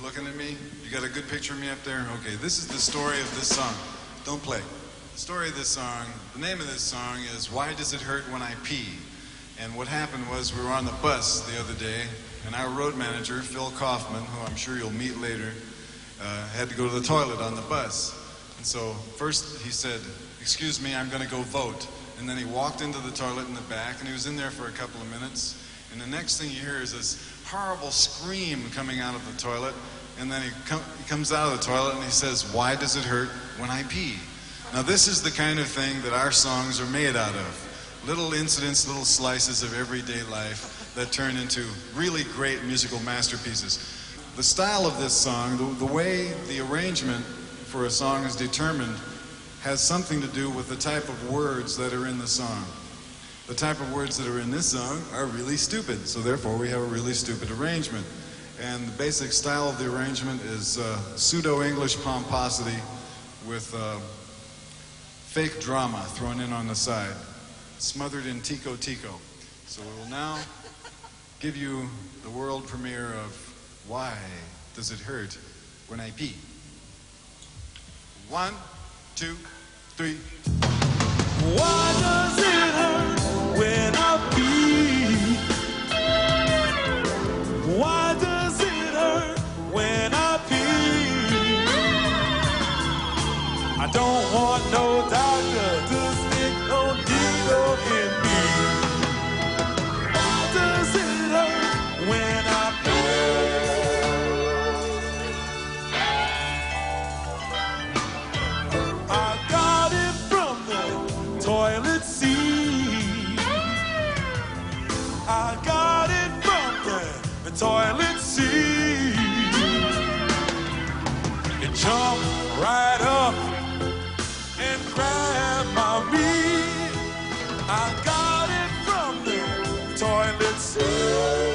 You looking at me? You got a good picture of me up there? Okay, this is the story of this song. Don't play. The story of this song, the name of this song is Why Does It Hurt When I Pee? And what happened was we were on the bus the other day, and our road manager, Phil Kaufman, who I'm sure you'll meet later, uh, had to go to the toilet on the bus. And so first he said, Excuse me, I'm going to go vote. And then he walked into the toilet in the back, and he was in there for a couple of minutes. And the next thing you hear is this horrible scream coming out of the toilet. And then he, com- he comes out of the toilet and he says, Why does it hurt when I pee? Now, this is the kind of thing that our songs are made out of little incidents, little slices of everyday life that turn into really great musical masterpieces. The style of this song, the, the way the arrangement for a song is determined, has something to do with the type of words that are in the song. The type of words that are in this song are really stupid, so therefore we have a really stupid arrangement. And the basic style of the arrangement is uh, pseudo English pomposity with uh, fake drama thrown in on the side, smothered in Tico Tico. So we will now give you the world premiere of Why Does It Hurt When I Pee? One, two, three. Why toilet seat.